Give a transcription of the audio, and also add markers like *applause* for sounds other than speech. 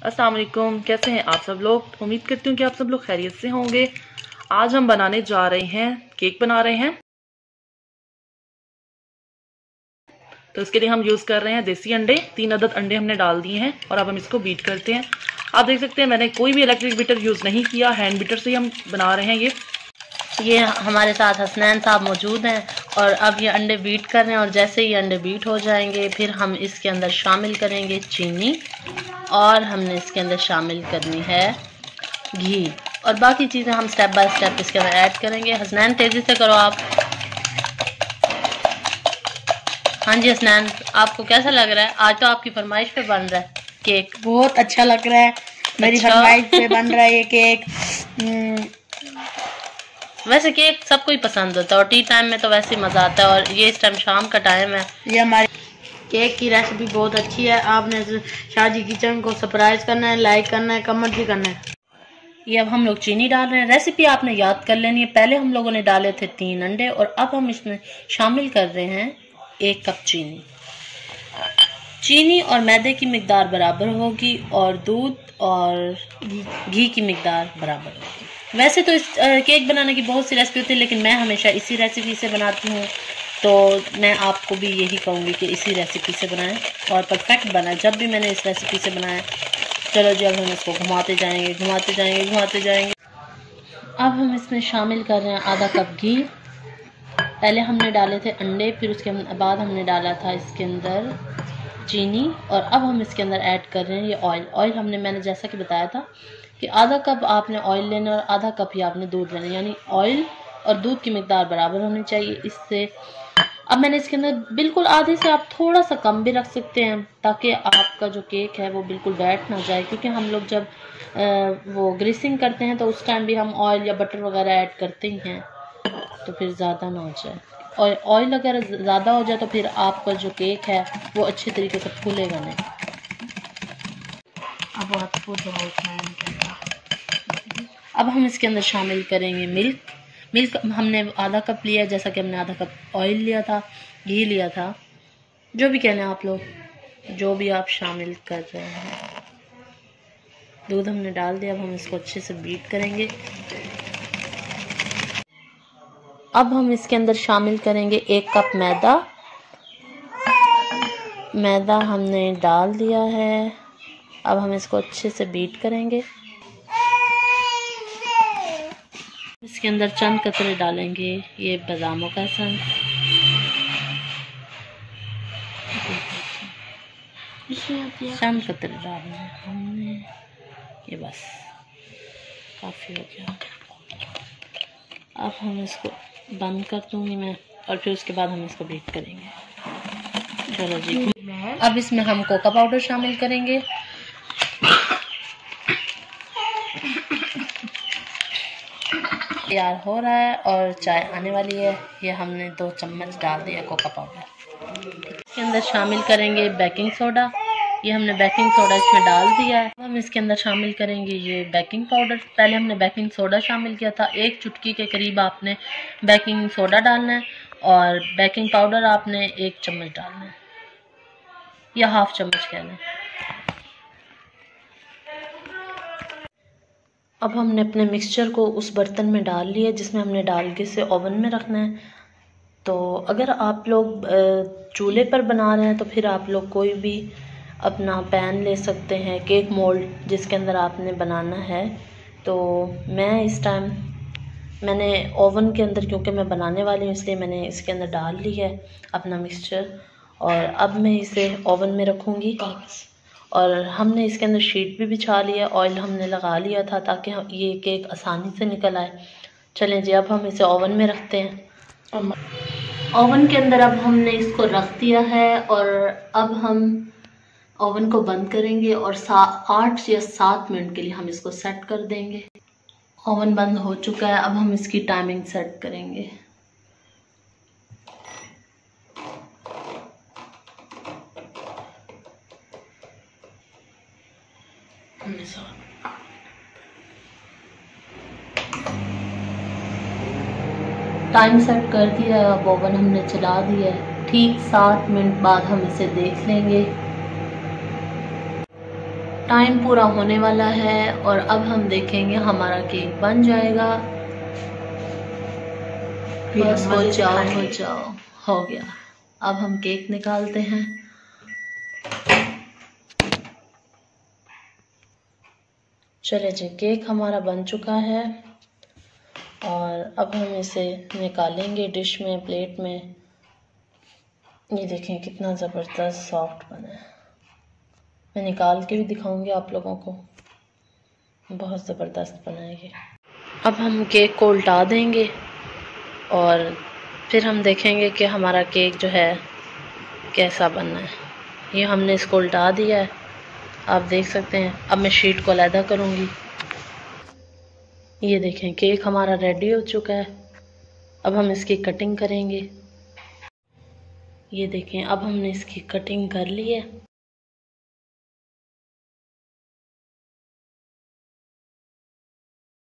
अस्सलाम वालेकुम, कैसे हैं आप सब लोग? उम्मीद करती हूँ कि आप सब लोग खैरियत से होंगे। आज हम बनाने जा रहे हैं, केक बना रहे हैं। तो इसके लिए हम यूज़ कर रहे हैं देसी अंडे। तीन अदद अंडे हमने डाल दिए हैं और अब हम इसको बीट करते हैं। आप देख सकते हैं, मैंने कोई भी इलेक्ट्रिक बीटर यूज़ नहीं किया। हैंड बीटर से ही हम बना रहे हैं ये। ये हमारे साथ हसनैन साहब मौजूद हैं। और अब ये अंडे बीट कर रहे हैं और जैसे ही अंडे बीट हो जाएँगे फिर हम इसके अंदर शामिल करेंगे चीनी और हमने इसके अंदर शामिल करनी है घी। और बाकी चीज़ें हम स्टेप बाय स्टेप इसके अंदर ऐड करेंगे। हसनैन तेज़ी से करो आप। हाँ जी हसनैन आपको कैसा लग रहा है? आज तो आपकी फरमाइश पे बन रहा है केक। बहुत अच्छा लग रहा है। मेरी अच्छा। फरमाइश पे बन रहा है ये केक। *laughs* हम्म, वैसे केक सबको ही पसंद होता है और टी टाइम में तो वैसे ही मज़ा आता है और ये इस टाइम शाम का टाइम है। ये हमारी केक की रेसिपी बहुत अच्छी है आपने शाहजी किचन को सरप्राइज़ करना है लाइक करना है कमेंट भी करना है। ये अब हम लोग चीनी डाल रहे हैं। रेसिपी आपने याद कर लेनी है। पहले हम लोगों ने डाले थे तीन अंडे और अब हम इसमें शामिल कर रहे हैं एक कप चीनी। चीनी और मैदे की मकदार बराबर होगी और दूध और घी की मकदार बराबर होगी। वैसे तो इस केक बनाने की बहुत सी रेसिपी होती है, लेकिन मैं हमेशा इसी रेसिपी से बनाती हूँ। तो मैं आपको भी यही कहूँगी कि इसी रेसिपी से बनाएँ और परफेक्ट बनाएँ जब भी मैंने इस रेसिपी से बनाया, चलो जी, अब हम इसको घुमाते जाएँगे घुमाते जाएँगे घुमाते जाएँगे। अब हम इसमें शामिल कर रहे हैं आधा कप घी। पहले हमने डाले थे अंडे, फिर उसके बाद हमने डाला था इसके अंदर चीनी, और अब हम इसके अंदर ऐड कर रहे हैं ये ऑयल ऑयल हमने, मैंने जैसा कि बताया था कि आधा कप आपने ऑयल लेना और आधा कप ही आपने दूध लेना यानी ऑयल और दूध की मकदार बराबर होनी चाहिए इससे। अब मैंने इसके अंदर बिल्कुल आधे से आप थोड़ा सा कम भी रख सकते हैं ताकि आपका जो केक है वो बिल्कुल बैठ ना जाए क्योंकि हम लोग जब वो ग्रीसिंग करते हैं तो उस टाइम भी हम ऑयल या बटर वगैरह ऐड करते ही हैं तो फिर ज़्यादा ना हो जाए। और ऑयल अगर ज़्यादा हो जाए तो फिर आपका जो केक है वो अच्छे तरीके से फूलेगा नहीं। अब आपको अब हम इसके अंदर शामिल करेंगे मिल्क। मिल्क हमने आधा कप लिया, जैसा कि हमने आधा कप ऑयल लिया था, घी लिया था। जो भी कहना आप लोग, जो भी आप शामिल कर रहे हैं। दूध हमने डाल दिया, अब हम इसको अच्छे से बीट करेंगे। अब हम इसके अंदर शामिल करेंगे एक कप मैदा। मैदा हमने डाल दिया है। अब हम इसको अच्छे से बीट करेंगे। इसके अंदर चंद कतरे डालेंगे ये बादामों का सन चंद कतरे डालने हैं हमने। ये बस काफ़ी हो गया। अब हम इसको बंद कर दूँगी मैं और फिर उसके बाद हम इसको बीट करेंगे। चलो जी। अब इसमें हम कोका पाउडर शामिल करेंगे। तैयार हो रहा है और चाय आने वाली है। ये हमने दो चम्मच डाल दिया कोका पाउडर। इसके अंदर शामिल करेंगे बेकिंग सोडा ये हमने बेकिंग सोडा इसमें डाल दिया है। हम इसके अंदर शामिल करेंगे ये बेकिंग पाउडर पहले हमने बेकिंग सोडा शामिल किया था। एक चुटकी के करीब आपने बेकिंग सोडा डालना है और बेकिंग पाउडर आपने एक चम्मच डालना है। या हाफ़ चम्मच कहना है अब हमने अपने मिक्सचर को उस बर्तन में डाल लिया, जिसमें हमने डाल के इसे ओवन में रखना है। तो अगर आप लोग चूल्हे पर बना रहे हैं तो फिर आप लोग कोई भी अपना पैन ले सकते हैं केक मोल्ड जिसके अंदर आपने बनाना है। तो मैं इस टाइम मैंने ओवन के अंदर, क्योंकि मैं बनाने वाली हूँ, इसलिए मैंने इसके अंदर डाल ली है अपना मिक्सचर और अब मैं इसे ओवन में रखूँगी। और हमने इसके अंदर शीट भी बिछा लिया ऑयल हमने लगा लिया था ताकि ये केक आसानी से निकल आए। चलें जी, अब हम इसे ओवन में रखते हैं। ओवन के अंदर अब हमने इसको रख दिया है और अब हम ओवन को बंद करेंगे और सा आठ या सात मिनट के लिए हम इसको सेट कर देंगे। ओवन बंद हो चुका है, अब हम इसकी टाइमिंग सेट करेंगे। टाइम सेट कर दिया है अब ओवन हमने चला दिया। है ठीक सात मिनट बाद हम इसे देख लेंगे। टाइम पूरा होने वाला है और अब हम देखेंगे हमारा केक बन जाएगा। बस हो जाओ हो जाओ हो गया। अब हम केक निकालते हैं। चले जी केक हमारा बन चुका है और अब हम इसे निकालेंगे डिश में प्लेट में। ये देखें कितना ज़बरदस्त सॉफ्ट बना है। मैं निकाल के भी दिखाऊँगी आप लोगों को। बहुत ज़बरदस्त बना है ये। अब हम केक को उल्टा देंगे और फिर हम देखेंगे कि हमारा केक जो है कैसा बनना है। ये हमने इसको उल्टा दिया है। आप देख सकते हैं। अब मैं शीट को अलहदा करूँगी। ये देखें केक हमारा रेडी हो चुका है। अब हम इसकी कटिंग करेंगे। ये देखें, अब हमने इसकी कटिंग कर ली है।